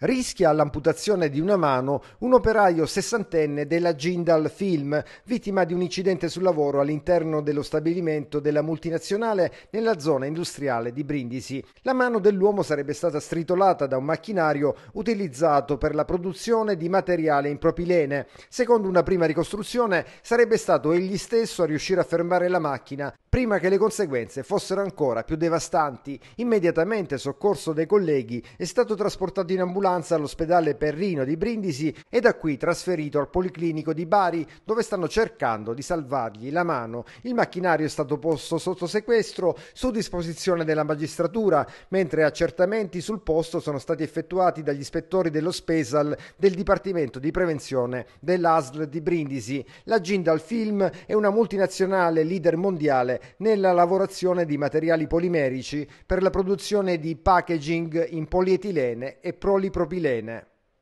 Rischia l'amputazione di una mano un operaio sessantenne della Jindal Film, vittima di un incidente sul lavoro all'interno dello stabilimento della multinazionale nella zona industriale di Brindisi. La mano dell'uomo sarebbe stata stritolata da un macchinario utilizzato per la produzione di materiale in propilene. Secondo una prima ricostruzione sarebbe stato egli stesso a riuscire a fermare la macchina prima che le conseguenze fossero ancora più devastanti. Immediatamente soccorso dei colleghi è stato trasportato in ambulanza ambulanza all'ospedale Perrino di Brindisi e da qui trasferito al Policlinico di Bari dove stanno cercando di salvargli la mano. Il macchinario è stato posto sotto sequestro su disposizione della magistratura, mentre accertamenti sul posto sono stati effettuati dagli ispettori dello Spesal del Dipartimento di Prevenzione dell'ASL di Brindisi. La Jindal Film è una multinazionale leader mondiale nella lavorazione di materiali polimerici per la produzione di packaging in polietilene e prolipropilene propilene